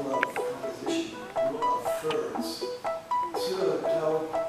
Love, position, love, first. See what I'm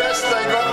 best thing